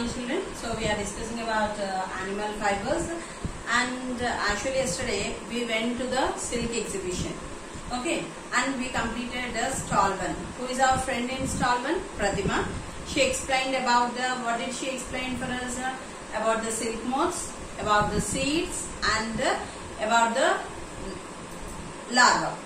morning children. So we are discussing about uh, animal fibers and uh, actually yesterday we went to the silk exhibition. Okay and we completed the stall one. Who is our friend in stall one? Pratima. She explained about the, what did she explain for us? Uh, about the silk moths, about the seeds and uh, about the larva.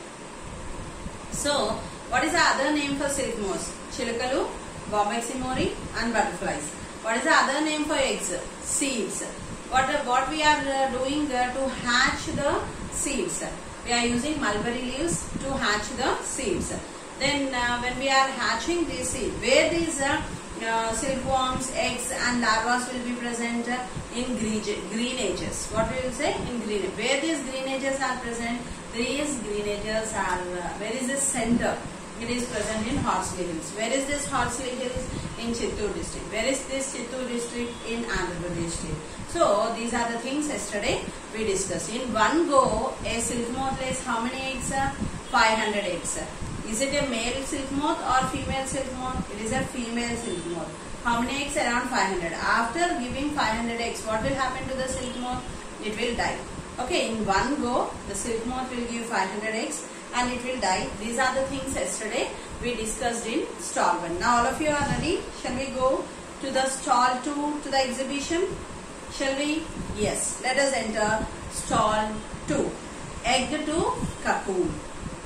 So what is the other name for silk moths? Chilakalu, Bombyx mori and butterflies. What is the other name for eggs? Seeds. What, what we are uh, doing uh, to hatch the seeds? We are using mulberry leaves to hatch the seeds. Then uh, when we are hatching these seeds, where these uh, uh, silkworms, eggs and larvae will be present in green, green ages. What we will say? In green. Where these green ages are present? These green ages are, uh, where is the center? It is present in Horsley Hills. Where is this Horsley Hills? In Chittoor district. Where is this Chittoor district? In Andhra Pradesh state. So these are the things yesterday we discussed. In one go, a silk moth lays how many eggs? 500 eggs. Is it a male silk moth or female silk moth? It is a female silk moth. How many eggs? Around 500. After giving 500 eggs, what will happen to the silk moth? It will die. Okay, in one go, the silk moth will give 500 eggs and it will die. These are the things yesterday we discussed in stall 1. Now all of you are ready. Shall we go to the stall 2 to the exhibition? Shall we? Yes. Let us enter stall 2. Egg to cocoon.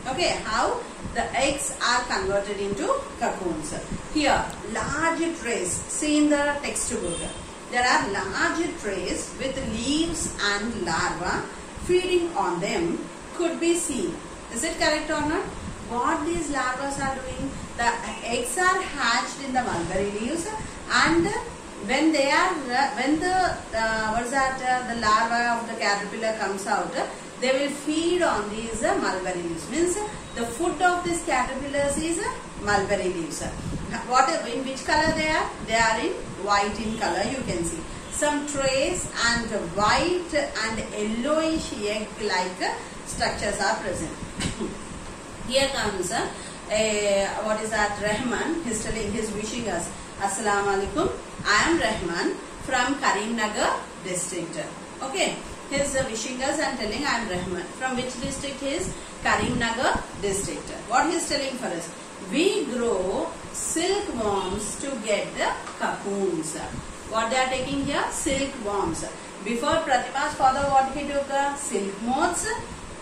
Okay, how the eggs are converted into cocoons. Here, large trays. See in the textbook. There are large trays with leaves and larvae feeding on them could be seen. Is it correct or not? What these larvae are doing? The eggs are hatched in the mulberry leaves and when they are, when the, uh, what is that, uh, the larva of the caterpillar comes out, they will feed on these uh, mulberry leaves. Means the food of these caterpillars is uh, mulberry leaves. What in which color they are? They are in white in color. You can see some trays and white and yellowish egg-like structures are present. Here comes uh, what is that? Rahman. He's telling, he's wishing us. Assalamu alaikum. I am Rahman from Karimnagar district. Okay. He's uh, wishing us and telling I am Rahman. From which district he is? Karimnagar district. What he is telling for us? We grow silkworms to get the cocoons. What they are taking here? Silkworms. Before Pratima's father what he took? Silk moths,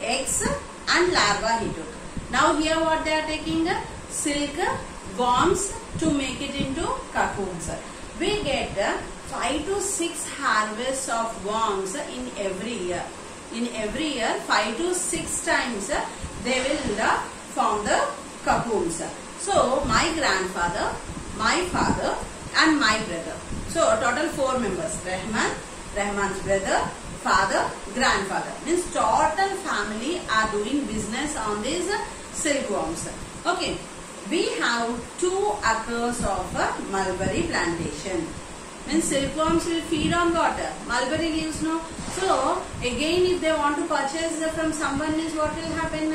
eggs and larvae he took. Now here what they are taking? Silk worms to make it into cocoons. We get 5 to 6 harvests of worms in every year. In every year 5 to 6 times they will uh, form the cocoons. So my grandfather, my father and my brother. So a total 4 members. Rahman, Rahman's brother, father, grandfather. Means total family are doing business on these silkworms. Okay. We have 2 acres of mulberry plantation means silkworms will feed on water mulberry leaves no so again if they want to purchase from someone is what will happen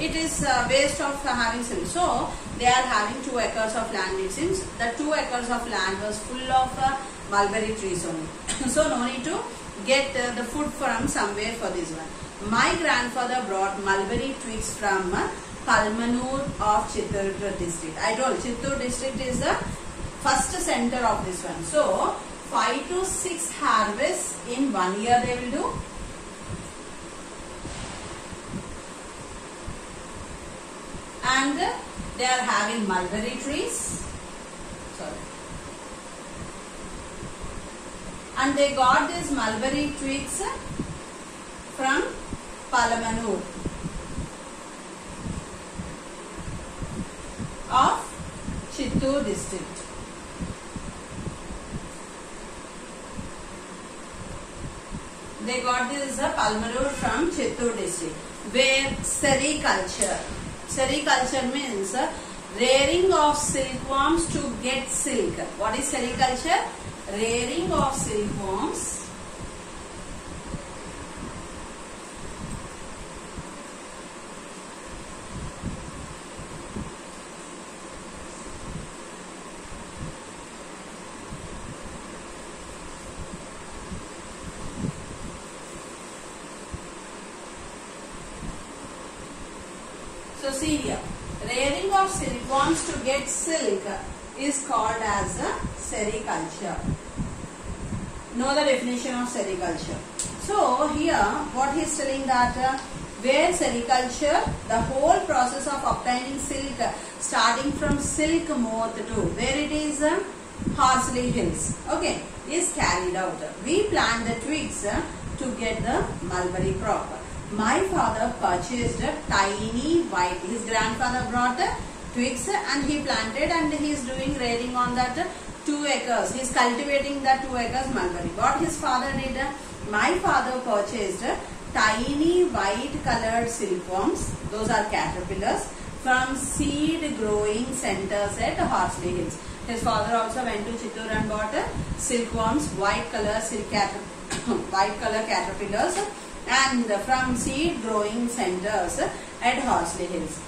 it is uh, waste of uh, having silk so they are having two acres of land it seems the two acres of land was full of uh, mulberry trees only. So no need to get uh, the food from somewhere for this one. My grandfather brought mulberry twigs from uh, Kalmanur of Chittoor district. I told Chittoor district is the first center of this one. So, 5 to 6 harvests in one year they will do. And they are having mulberry trees. Sorry. And they got these mulberry twigs from Palamanur of Chittoor district. they got this uh, Palmarur from Chittoor district where sericulture. Sericulture means uh, rearing of silkworms to get silk. What is sericulture? Rearing of silkworms see here. Rearing silkworms to get silk is called as a sericulture. Know the definition of sericulture. So here what he is telling that uh, where sericulture, the whole process of obtaining silk starting from silk moth to where it is uh, Horsley Hills, okay, is carried out. We plant the twigs uh, to get the mulberry crop. My father purchased a tiny white, his grandfather brought uh, twigs and he planted and he is doing rearing on that 2 acres. He is cultivating that 2 acres mulberry. What his father did, my father purchased tiny white colored silkworms, those are caterpillars, from seed growing centers at Horsley Hills. His father also went to Chittoor and bought silkworms, white color silk white color caterpillars and from seed growing centers at Horsley Hills.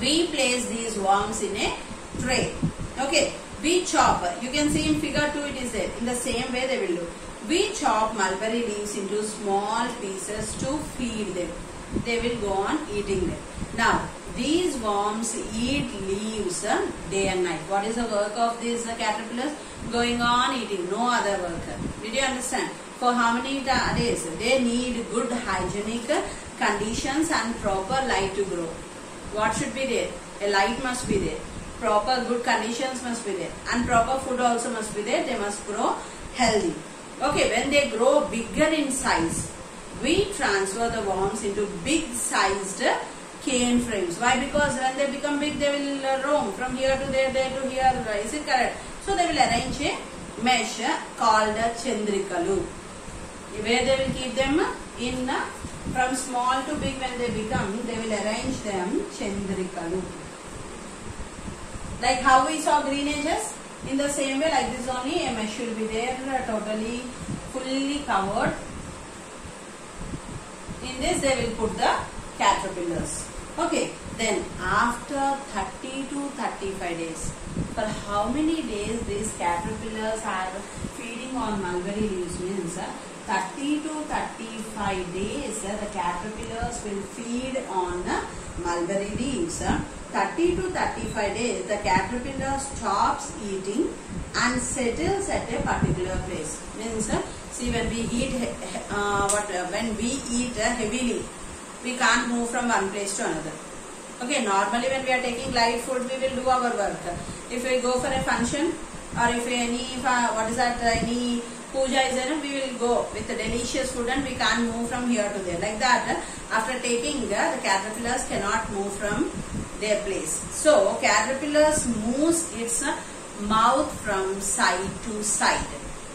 We place these worms in a tray. Okay, we chop. You can see in figure 2 it is there. In the same way they will do. We chop mulberry leaves into small pieces to feed them. They will go on eating them. Now, these worms eat leaves uh, day and night. What is the work of these uh, caterpillars? Going on eating, no other work. Did you understand? For how many days? They need good hygienic conditions and proper light to grow. What should be there? A light must be there. Proper good conditions must be there. And proper food also must be there. They must grow healthy. Okay, when they grow bigger in size, we transfer the worms into big sized cane frames. Why? Because when they become big, they will roam from here to there, there to here. Is it correct? So they will arrange a mesh called chandrikalu. Where they will keep them in from small to big when they become, they will arrange them chandrikalu. Like how we saw green edges, in the same way like this only a mesh will be there uh, totally fully covered. In this they will put the caterpillars. Okay, then after 30 to 35 days, for how many days these caterpillars are feeding on mulberry leaves means uh, 30 to 35 days uh, the caterpillars will feed on uh, mulberry leaves. 30 to 35 days the caterpillar stops eating and settles at a particular place. Means see when we eat uh, what when we eat heavily we can't move from one place to another. Okay, normally when we are taking light food, we will do our work. If we go for a function or if any, uh, what is that, any puja is there, we will go with the delicious food and we can't move from here to there. Like that, after taking, uh, the caterpillars cannot move from their place. So, caterpillars moves its uh, mouth from side to side.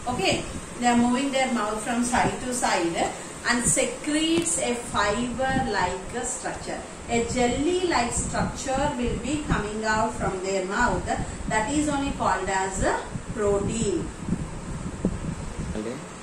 Okay, they are moving their mouth from side to side and secretes a fiber-like structure. A jelly-like structure will be coming out from their mouth. That is only called as a protein. Chile.